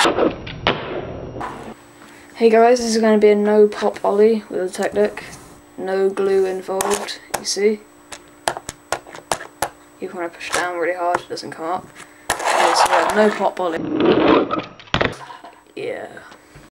Hey guys, this is going to be a no pop ollie with a tech deck. No glue involved, you see. Even when I push down really hard, it doesn't come up. Okay, so yeah, no pop ollie. Yeah.